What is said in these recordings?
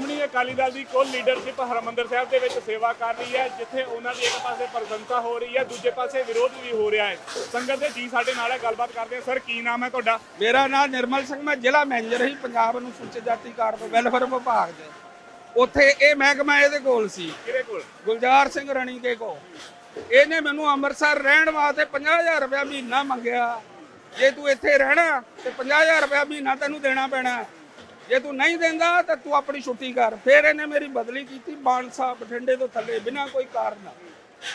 ਸ਼੍ਰੋਮਣੀ ਅਕਾਲੀ ਦਲ ਦੀ ਕੁੱਲ ਲੀਡਰਸ਼ਿਪ ਹਰਮੰਦਰ ਸਾਹਿਬ ਦੇ ਵਿੱਚ ਸੇਵਾ ਕਰ ਰਹੀ ਹੈ ਜਿੱਥੇ ਉਹਨਾਂ ਦੀ ਇੱਕ ਪਾਸੇ ਪ੍ਰਸ਼ੰਸਾ ਹੋ ਰਹੀ ਹੈ ਦੂਜੇ ਪਾਸੇ ਵਿਰੋਧ ਵੀ ਹੋ ਰਿਹਾ ਹੈ। ਸੰਗਤ ਦੇ ਜੀ ਸਾਡੇ ਨਾਲ ਹੈ ਗੱਲਬਾਤ ਕਰਦੇ ਹਾਂ। ਸਰ ਕੀ ਨਾਮ ਹੈ ਤੁਹਾਡਾ? ਮੇਰਾ ਨਾਮ ਨਿਰਮਲ ਸਿੰਘ ਮੈਂ ਜ਼ਿਲ੍ਹਾ ਮੈਨੇਜਰ ਹੀ ਪੰਜਾਬ ਅਨੁਸੂਚਿਤ ਜਾਤੀ ਕਾਰਡ ਵੈਲਫੇਅਰ ਵਿਭਾਗ ਦੇ। ਉੱਥੇ ਇਹ ਮਹਿਕਮਾ ਇਹਦੇ ਕੋਲ ਸੀ। ਕਿਹਦੇ ਕੋਲ? ਗੁਲਜ਼ਾਰ ਸਿੰਘ ਰਣੀ ਕੇ ਕੋ ਇਹਨੇ ਮੈਨੂੰ ਅੰਮ੍ਰਿਤਸਰ ਰਹਿਣ ਵਾਸਤੇ 50000 ਰੁਪਇਆ ਮਹੀਨਾ ਮੰਗਿਆ। ਜੇ ਤੂੰ ਇੱਥੇ ਰਹਿਣਾ ਤੇ 50000 ਰੁਪਇਆ ਮਹੀਨਾ ਤੈਨੂੰ ਦੇਣਾ ਪੈਣਾ। ਜੇ ਤੂੰ ਨਹੀਂ ਦਿੰਦਾ ਤਾਂ ਤੂੰ ਆਪਣੀ ਛੁੱਟੀ ਕਰ। ਫਿਰ ਇਹਨੇ ਮੇਰੀ ਬਦਲੀ ਕੀਤੀ ਬਾਣਸਾ ਬਠਿੰਡੇ ਤੋਂ ਥੱਲੇ ਬਿਨਾਂ ਕੋਈ ਕਾਰਨ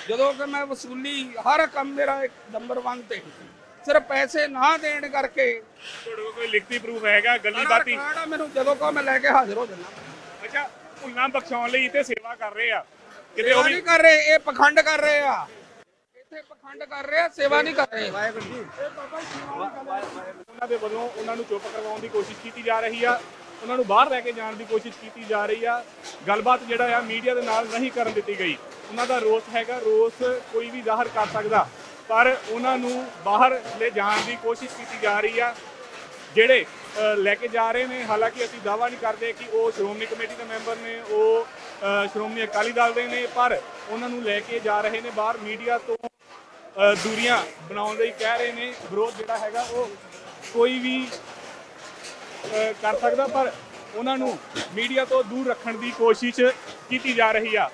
ਜਦੋਂ ਕਿ ਮੈਂ ਵਸੂਲੀ ਹਰ ਕੰਮ ਮੇਰਾ ਇੱਕ ਨੰਬਰ 1 ਤੇ। ਸਿਰਫ ਪੈਸੇ ਨਾ ਦੇਣ ਕਰਕੇ। ਤੁਹਾਡੇ ਕੋਲ ਕੋਈ ਲਿਖਤੀ ਪ੍ਰੂਫ ਹੈਗਾ ਗੱਲੀ ਬਾਤੀ? ਮੈਨੂੰ ਜਦੋਂ ਕਹੋ ਮੈਂ ਲੈ ਕੇ ਹਾਜ਼ਰ ਹੋ ਜਾਣਾ ਅੱਛਾ ਭੁੱਲਾਂ ਬਖਸ਼ਾਉਣ ਲਈ ਤੇ ਸੇਵਾ ਕਰ ਰਹੇ ਆ। ਕਿਤੇ ਉਹ ਵੀ ਨਹੀਂ ਕਰ ਰਹੇ ਇਹ ਪਖੰਡ ਕਰ ਰਹੇ ਆ। ਇੱਥੇ ਪਖੰਡ ਕਰ ਰਹੇ ਆ ਸੇਵਾ ਨਹੀਂ ਕਰ ਰਹੇ। ਉਹਨਾਂ ਦੇ ਵੱਲੋਂ ਉਹਨਾਂ ਨੂੰ ਚੁੱਪ ਕਰਵਾਉਣ ਦੀ ਕੋਸ਼ਿਸ਼ ਕੀਤੀ ਜਾ ਰਹੀ ਆ। ਉਹਨਾਂ ਨੂੰ ਬਾਹਰ ਲੈ ਕੇ ਜਾਣ ਦੀ ਕੋਸ਼ਿਸ਼ ਕੀਤੀ ਜਾ ਰਹੀ ਆ। ਗੱਲਬਾਤ ਜਿਹੜਾ ਆ, ਮੀਡੀਆ ਦੇ ਨਾਲ ਨਹੀਂ ਕਰਨ ਦਿੱਤੀ ਗਈ। ਉਹਨਾਂ ਦਾ ਰੋਸ ਹੈਗਾ, ਰੋਸ ਕੋਈ ਵੀ ਜ਼ਾਹਰ ਕਰ ਸਕਦਾ। ਪਰ ਉਹਨਾਂ ਨੂੰ ਬਾਹਰ ਲੈ ਜਾਣ ਦੀ ਕੋਸ਼ਿਸ਼ ਕੀਤੀ ਜਾ ਰਹੀ ਆ। ਜਿਹੜੇ ਲੈ ਕੇ ਜਾ ਰਹੇ ਨੇ, ਹਾਲਾਂਕਿ ਅਸੀਂ ਦਾਵਾ ਨਹੀਂ ਕਰਦੇ ਕਿ ਉਹ ਸ਼੍ਰੋਮਣੀ ਕਮੇਟੀ ਦੇ ਮੈਂਬਰ ਨੇ, ਉਹ ਸ਼੍ਰੋਮਣੀ ਅਕਾਲੀ ਦਲ ਦੇ ਨੇ, ਪਰ ਉਹਨਾਂ ਨੂੰ ਲੈ ਕੇ ਜਾ ਰਹੇ ਨੇ ਬਾਹਰ। ਮੀਡੀਆ ਤੋਂ ਦੂਰੀਆਂ ਬਣਾਉਣ ਲਈ ਕਹਿ ਰਹੇ ਨੇ। ਵਿਰੋਧ ਜਿਹੜਾ ਹੈਗਾ, ਉਹ ਕੋਈ ਵੀ ਕਰ ਸਕਦਾ, ਪਰ ਉਹਨਾਂ ਨੂੰ ਮੀਡੀਆ ਤੋਂ ਦੂਰ ਰੱਖਣ ਦੀ ਕੋਸ਼ਿਸ਼ ਕੀਤੀ ਜਾ ਰਹੀ ਆ।